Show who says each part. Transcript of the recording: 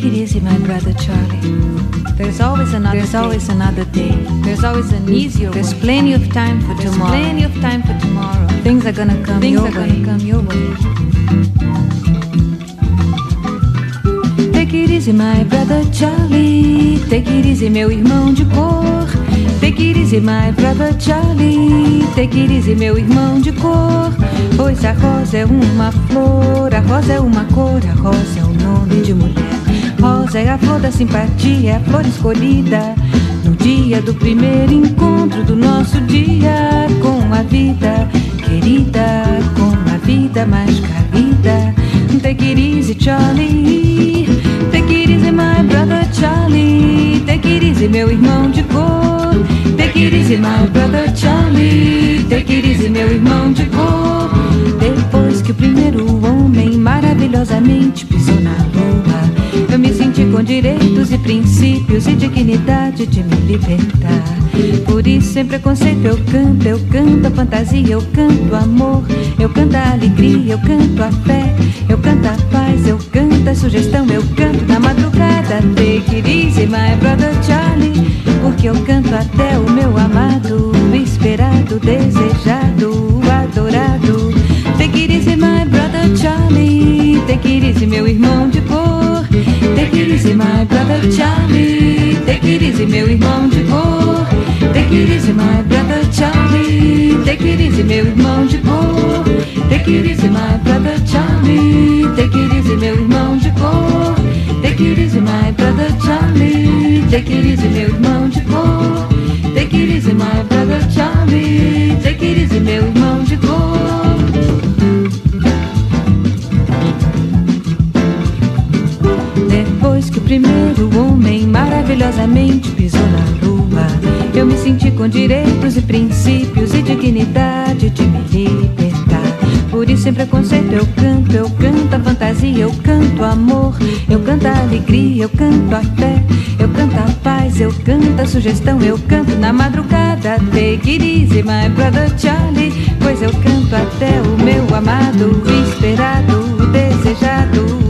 Speaker 1: Take it easy, my brother Charlie. There's always another. There's day. always another day. There's always an easier. There's way. plenty of time for There's tomorrow. Plenty of time for tomorrow. Things are gonna come. Things your are way. gonna come your way. Take it easy, my brother Charlie. Take it easy, meu irmão de cor. Take it easy, my brother Charlie. Take it easy, meu irmão de cor. Pois a rosa é uma flor, a rosa é uma cor, a rosa é o nome é a flor da simpatia, a flor escolhida no dia do primeiro encontro do nosso dia com a vida querida, com a vida mais carida. Take it easy, Charlie. Take it easy, my brother Charlie. Take it easy, meu irmão de cor. Take it easy, my brother Charlie. Take it easy, meu irmão de cor. Depois que o primeiro homem maravilhosamente com direitos e princípios e dignidade de me libertar. Por isso, sem preconceito, eu canto, eu canto a fantasia, eu canto amor, eu canto a alegria, eu canto a fé, eu canto a paz, eu canto a sugestão, eu canto na madrugada. Take it easy, my brother Charlie, porque eu canto até o meu amado, esperado, desejado, easy, my brother Charlie. Take it easy, meu irmão de cor. Take it easy, my brother Charlie. Take it easy, meu irmão de cor. Take it easy, my brother Charlie. Take it easy, meu irmão de cor. Take it easy, my brother Charlie. Take it easy, meu irmão de cor. primeiro homem maravilhosamente pisou na lua. Eu me senti com direitos e princípios e dignidade de me libertar. Por isso, sem preconceito, eu canto, eu canto a fantasia, eu canto amor, eu canto a alegria, eu canto a fé, eu canto a paz, eu canto a sugestão, eu canto na madrugada. Take it easy, my brother Charlie, pois eu canto até o meu amado, esperado, desejado,